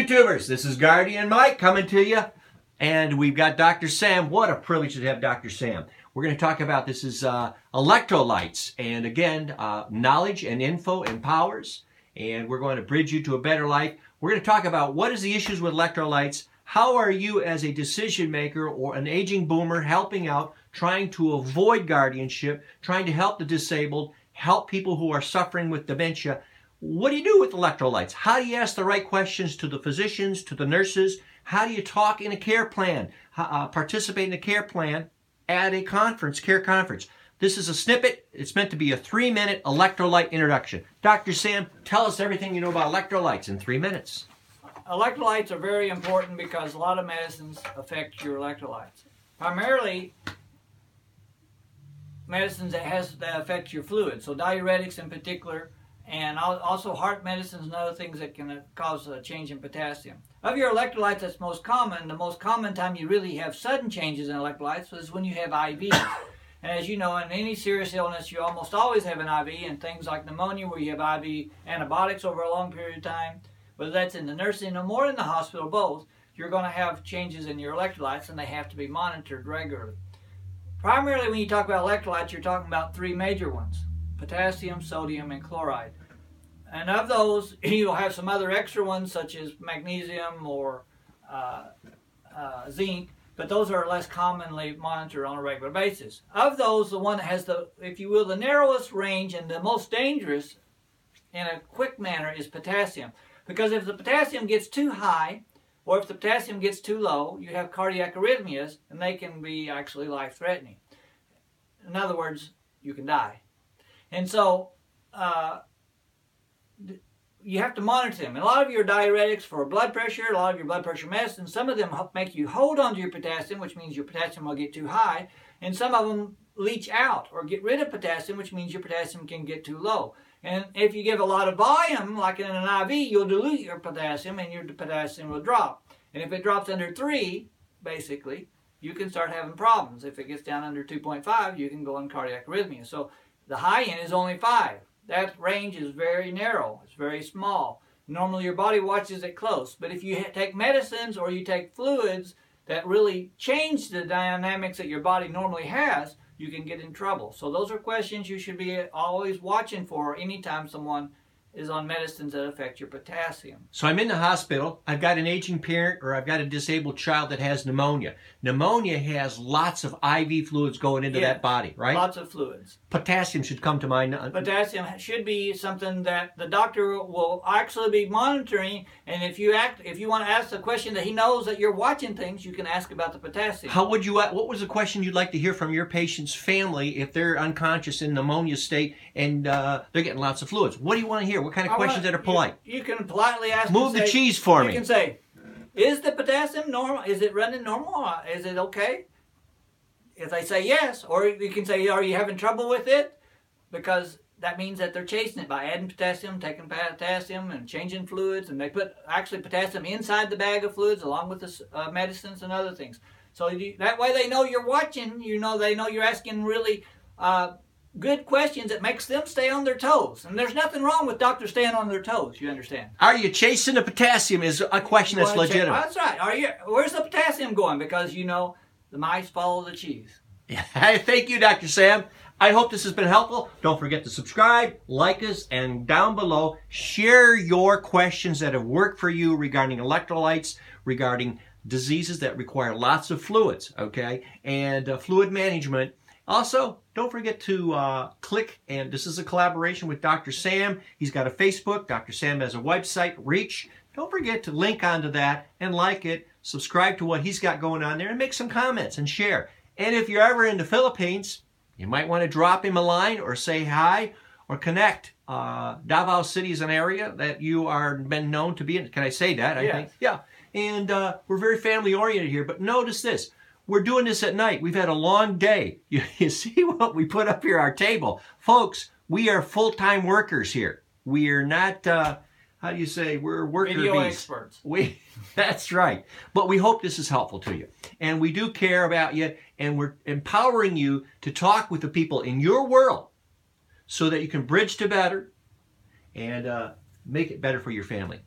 YouTubers. This is Guardian Mike coming to you. And we've got Dr. Sam. What a privilege to have Dr. Sam. We're going to talk about this is uh, electrolytes. And again, uh, knowledge and info empowers. And we're going to bridge you to a better life. We're going to talk about what is the issues with electrolytes. How are you as a decision maker or an aging boomer helping out, trying to avoid guardianship, trying to help the disabled, help people who are suffering with dementia what do you do with electrolytes? How do you ask the right questions to the physicians, to the nurses? How do you talk in a care plan, uh, participate in a care plan at a conference, care conference? This is a snippet. It's meant to be a three minute electrolyte introduction. Dr. Sam, tell us everything you know about electrolytes in three minutes. Electrolytes are very important because a lot of medicines affect your electrolytes. Primarily, medicines that has that affect your fluid. So diuretics in particular and also heart medicines and other things that can uh, cause a change in potassium. Of your electrolytes that's most common, the most common time you really have sudden changes in electrolytes is when you have IV. and as you know, in any serious illness, you almost always have an IV, and things like pneumonia where you have IV antibiotics over a long period of time, whether that's in the nursing home or in the hospital, both, you're going to have changes in your electrolytes and they have to be monitored regularly. Primarily when you talk about electrolytes, you're talking about three major ones, potassium, sodium, and chloride. And of those, you'll have some other extra ones such as magnesium or uh, uh, zinc, but those are less commonly monitored on a regular basis. Of those, the one that has the, if you will, the narrowest range and the most dangerous in a quick manner is potassium. Because if the potassium gets too high, or if the potassium gets too low, you have cardiac arrhythmias, and they can be actually life-threatening. In other words, you can die. And so, uh, you have to monitor them. And a lot of your diuretics for blood pressure, a lot of your blood pressure medicine, some of them make you hold onto your potassium, which means your potassium will get too high, and some of them leach out or get rid of potassium, which means your potassium can get too low. And if you give a lot of volume, like in an IV, you'll dilute your potassium and your potassium will drop. And if it drops under 3, basically, you can start having problems. If it gets down under 2.5, you can go in cardiac arrhythmia. So the high end is only 5 that range is very narrow. It's very small. Normally your body watches it close. But if you take medicines or you take fluids that really change the dynamics that your body normally has, you can get in trouble. So those are questions you should be always watching for anytime someone is on medicines that affect your potassium. So I'm in the hospital. I've got an aging parent or I've got a disabled child that has pneumonia. Pneumonia has lots of IV fluids going into yeah, that body, right? Lots of fluids. Potassium should come to mind. Potassium should be something that the doctor will actually be monitoring. And if you act, if you want to ask the question that he knows that you're watching things, you can ask about the potassium. How would you? What was the question you'd like to hear from your patient's family if they're unconscious in pneumonia state and uh, they're getting lots of fluids? What do you want to hear? What kind of I questions want, that are polite? You, you can politely ask. Move the say, cheese for you me. You can say, "Is the potassium normal? Is it running normal? Is it okay?" If they say yes, or you can say, "Are you having trouble with it?" Because that means that they're chasing it by adding potassium, taking potassium, and changing fluids, and they put actually potassium inside the bag of fluids along with the uh, medicines and other things. So you, that way they know you're watching. You know they know you're asking really. Uh, good questions that makes them stay on their toes. And there's nothing wrong with doctors staying on their toes, you understand? Are you chasing the potassium is a question that's legitimate. that's right. Are you where's the potassium going? Because you know the mice follow the cheese. Yeah. Thank you, Dr. Sam. I hope this has been helpful. Don't forget to subscribe, like us, and down below, share your questions that have worked for you regarding electrolytes, regarding diseases that require lots of fluids, okay, and uh, fluid management also, don't forget to uh, click, and this is a collaboration with Dr. Sam. He's got a Facebook. Dr. Sam has a website, Reach. Don't forget to link onto that and like it, subscribe to what he's got going on there, and make some comments and share. And if you're ever in the Philippines, you might want to drop him a line or say hi or connect. Uh, Davao City is an area that you are been known to be in. Can I say that? I yes. think. Yeah. And uh, we're very family oriented here. But notice this we're doing this at night. We've had a long day. You, you see what we put up here, our table. Folks, we are full-time workers here. We are not, uh, how do you say, we're worker Video bees. experts. We, that's right. But we hope this is helpful to you. And we do care about you, and we're empowering you to talk with the people in your world so that you can bridge to better and uh, make it better for your family.